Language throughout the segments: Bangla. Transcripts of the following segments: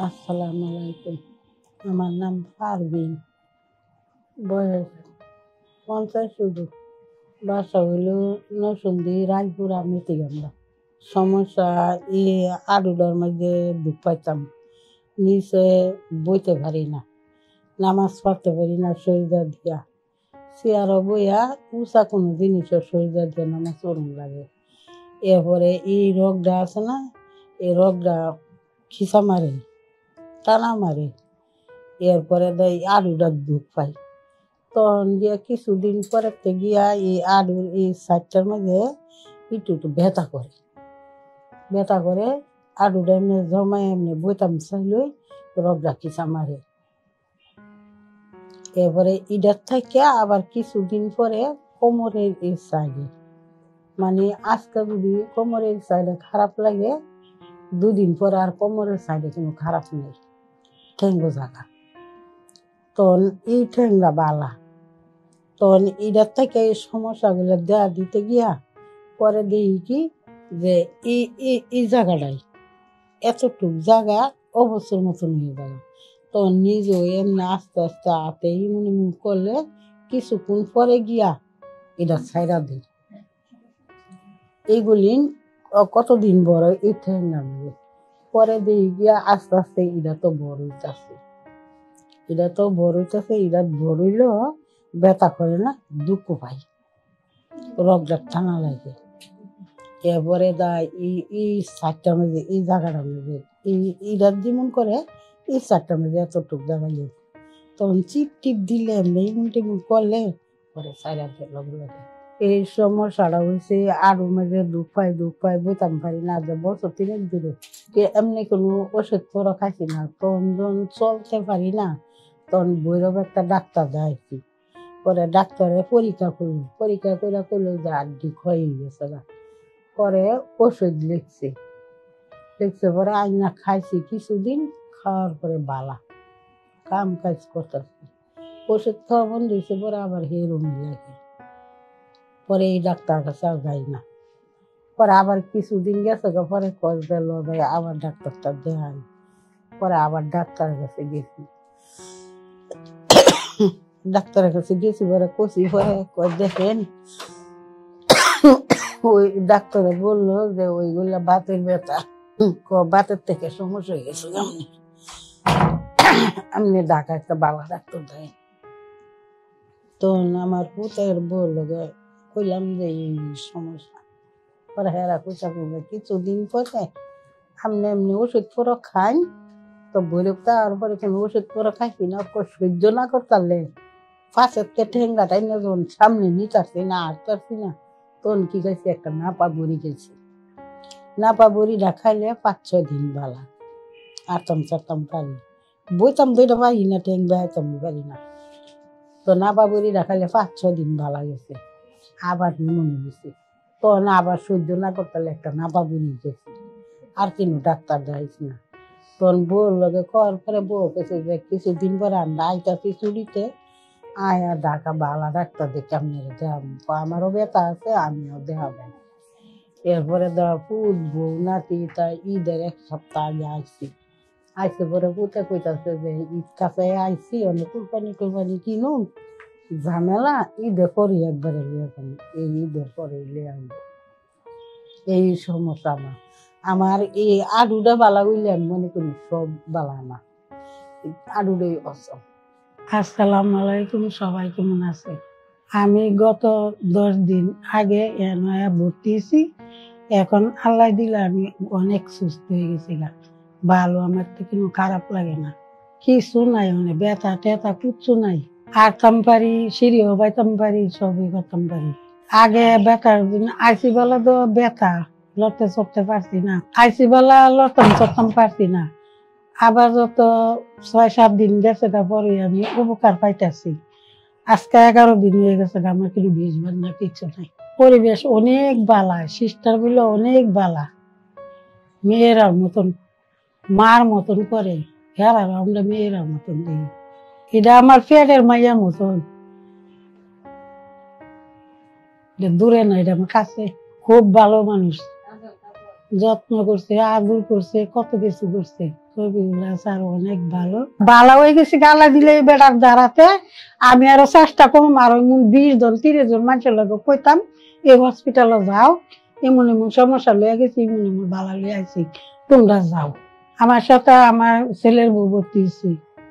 আসসালামু আলাইকুম। আমার নাম পারভিন বয়স পঞ্চাশ শুধু। বাসা হইল নসুন্দি রাজপুরা মেতিগঙ্গা সমস্যা ই আডুডার মধ্যে দুঃখ পাইতাম। নিচে বইতে পারি না। নামাজ পড়তে পারি না সরিদা দিয়া। চেয়ারও বইয়া উষা কোনো জিনিসও সরিদা দিয়ে নামাজ পড়ুন লাগে। এরপরে এই রোগটা আছে না, এই রোগটা খিসা মারে। টানা মারে। এরপরে দেয় আলুটার দুধ পাই। তখন গিয়া কিছুদিন পরে গিয়া এই আলুর এই সাইডটার মধ্যে একটু একটু ব্যথা করে। ব্যথা করে আলুটা এমনি জমায় এমনি বইতাম চাইলই রোগটা খিসা মারে। এরপরে ইডার থেকে আবার কিছুদিন পরে কোমরের এই সাইডে। মানে আজকে যদি কোমরের সাইডে খারাপ লাগে, দুদিন পরে আর কোমরের সাইডে কোনো খারাপ নেই। ঠেঙ্গো জায়গা তখন এই ঠেঙ্গা বালা। তখন এটার থেকে এই সমস্যাগুলো দেয়া দিতে গিয়া পরে দেখি কি যে এই জায়গাটাই এতটুক জায়গা অবসর মতন হয়ে যাবে তখন নিজে এমনি আস্তে আস্তে হাতে ইমুন করলে কিছুক্ষণ পরে গিয়া এটা ছাইরা দিই এইগুলি কতদিন বড় এই ঠেঙ্গা মিলে পরে দেখি গিয়া আস্তে আস্তে এটা তো বড় হইতাছে এটা তো বড় হইতাছে এটা বড় হইল ব্যথা করে না, দুঃখ পাই রগটা টানা লাগে। এরপরে দা এই এই সাইডটার মধ্যে এই জায়গাটার মধ্যে এই এইটা যেমন করে, এই সাইডটার মধ্যে এতটুক জায়গা। তখন চিপ টিপ দিলে এমনি ইমুন টিমুন করলে, পরে সাইডা লগে। এই সমস্যাটা হয়েছে আরও মাঝে দুঃখ পাই দুঃখ পাই বইতাম পারি না যে বছর তিনেক দূরে। এমনি কোনো ওষুধ করে খাইছি না, তখন যখন চলতে পারি না, তখন ভৈরব একটা ডাক্তার দেখাইছি। পরে ডাক্তারে পরীক্ষা করল পরীক্ষা করে করল যে আড্ডি ক্ষয় গেছে গা। পরে ওষুধ লিখছে। লিখছে পরে আইনা খাইছি কিছুদিন, খাওয়ার পরে বালা, কাম কাজ করতেছি। ওষুধ খাওয়া বন্ধ হয়েছে পরে আবার হেরোন লাগে। পরে এই ডাক্তার কাছে আর যাই না। পরে আবার কিছুদিন গেছে গা, পরে কল দিল ভাই আবার ডাক্তারটা দেখাই। পরে আবার ডাক্তারের কাছে গেছি। ডাক্তারের কাছে গেছি পরে কষি পরে কয় দেখেন ওই ডাক্তারে বলল যে ওইগুলা বাতের ব্যথা। ক বাতের থেকে সমস্যা হয়ে গেছে আপনি আপনি ঢাকা একটা বাবা ডাক্তার দেয় তখন আমার পুতের বলল যে কইলাম যে এই সমস্যা। পরে হেরা কুচা করবে কিছুদিন পরে আপনি এমনি ওষুধ পরে খান তো ভৈরব তারপরে কোনো ওষুধ পরে খাইছি না সহ্য না করতালে। পাশের কে ঠেঙ্গাটাই না যখন সামনে নিতারছি না হাঁটতারছি না, তখন কি খাইছি একটা নাপা বড়ি খেয়েছি নাপা বড়িটা খাইলে পাঁচ ছয় দিন বালা আটতাম চারতাম পারি। বইতাম দুইটা পারি না ঠেং বেড়াইতাম পারি না। তো নাপা বড়িটা খাইলে পাঁচ ছয় দিন ভালা গেছে। আবার মনে গেছে। তখন আবার সহ্য না করতালে একটা নাপা বড়ি গেছি। আর কোনো ডাক্তার দেখাইছি না। তখন বউর লগে কর পরে বউ কেছে যে কিছুদিন পরে আমরা আইতাছি চুরিতে। আয়া ঢাকা বালা ডাক্তার দেখে আপনারা দেখাবো আমারও ব্যথা আছে, আমিও দেখাবো এরপরে দেওয়া পুত বউ, নাতি তা ঈদের এক সপ্তাহ আগে আইসি আইসে পরে পুতে কইতাছে যে ঈদ কাছে আইসি অনেক কুরবানি টুরবানি কিনুন ঝামেলা ঈদে করি একবারে লিয়ে এই ঈদের পরে লিয়ে এই সমস্যা আমার। আমার এই আলুটা বালা হইলে আমি মনে করি সব বালা আমার। আলুটাই অসম। আসসালামু আলাইকুম, সবাই কেমন আছে আমি গত দশ দিন আগে এনয়া ভর্তি হয়েছি। এখন আল্লাহ দিলে আমি অনেক সুস্থ হয়ে গেছি গা ভালো, আমার তো কোনো খারাপ লাগে না। কিছু নাই মানে ব্যথা টেথা কিচ্ছু নাই। আরতাম পারি সিঁড়িও বাইতাম পারি, সবই করতাম পারি। আগে ব্যথার আইসি বেলা তো ব্যথা লড়তে চড়তে পারছি না। আইসি বেলা লড়তাম চড়তাম পারছি না। আবার যত ছয়, সাত দিন গেছে তারপরে আমি উপকার পাইতেছি। আজকে এগারো দিন হয়ে গেছে, আমার কিন্তু বিষ না কিছু নাই। পরিবেশ অনেক বালা সিস্টারগুলো অনেক বালা। মেয়েরার মতন, মার মতন করে হেরা আমরা মেয়েরার মতন দিই। এটা আমার পেটের মাইয়ার মতন। দূরে না, এটা আমার কাছে। খুব ভালো মানুষ। যত্ন করছে, আদর করছে, কত কিছু করছে। হয়ে গেছে, গালা দিলে দ্বারাতে আমি চেষ্টা বিশ জন জন এই যাও। সমস্যা যাও। আমার সাথে আমার ছেলের বউ ভর্তি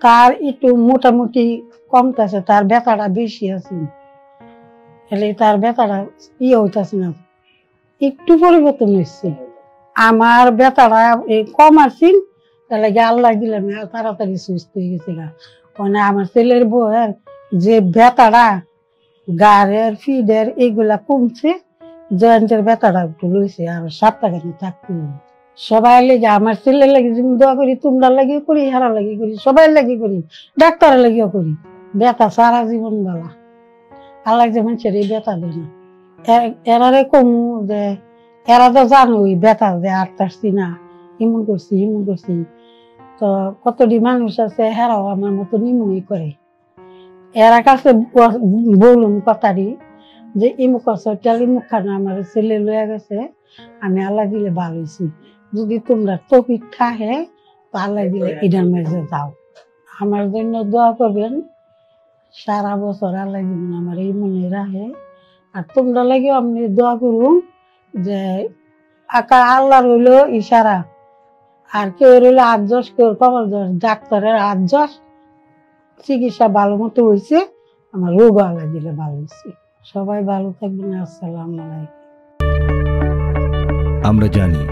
তার একটু মোটামুটি কমতেছে, তার ব্যথাটা বেশি আছে। এলে তার ব্যথাটা ইয়ে হইতাছে না। একটু পরিবর্তন হয়েছে আমার ব্যথাটা কম আছিল, তাহলে আল্লাহ দিলাম তাড়াতাড়ি সুস্থ হয়ে গেছে গা। মানে আমার ছেলের বউয়ের যে ব্যথাটা, গাড়ের, ফিডের, এগুলা কমছে, জয়েন্টের ব্যথাটা একটু লইছে আর সপ্তাহখানি থাকতে। সবাই লেগে আমার ছেলের লাগে যেমন দোয়া করি তোমরা লাগে করি হারা লাগে করি, সবাই লাগে করি, ডাক্তারের লাগিও করি। ব্যথা সারা জীবন বেলা। আল্লাহ যে মানুষের এই ব্যথা দেয় না। এরারে কমু যে, এরা তো জানোই ব্যথা যে আটতারছি না। ইমন করছি ইমন করছি। তো কতটি মানুষ আছে, হেরাও আমার মতো নিমুনি করে। এরা কাছে বলুন কথাটি যে, ইমুক আছে ইমুক খানা আমার ছেলে লয়ে গেছে, আমি আল্লাহ দিলে ভালো হয়েছি যদি তোমরা টপিক থাকে তো আল্লাহ দিলে ইডার মেজে যাও। আমার জন্য দোয়া করবেন সারা বছর আল্লাহ দিবেন আমার এই মনে রাখে। আর তোমরা লাগে আমি দোয়া করুন যে আকা আল্লাহ রইল ইশারা। আর কেউ রইল আটজস কেউ কমল দশ ডাক্তারের আট আটজস চিকিৎসা ভালো মতো হয়েছে আমার রোগ আল্লাহ দিলে ভালো হয়েছে সবাই ভালো থাকবেন আসসালামু আলাইকুম। আমরা জানি